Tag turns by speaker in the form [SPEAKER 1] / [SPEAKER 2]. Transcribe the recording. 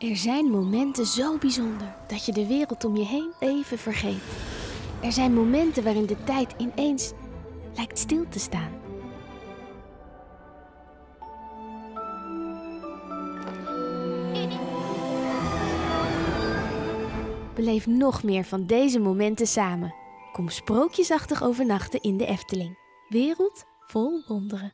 [SPEAKER 1] Er zijn momenten zo bijzonder dat je de wereld om je heen even vergeet. Er zijn momenten waarin de tijd ineens lijkt stil te staan. Beleef nog meer van deze momenten samen. Kom sprookjesachtig overnachten in de Efteling. Wereld vol wonderen.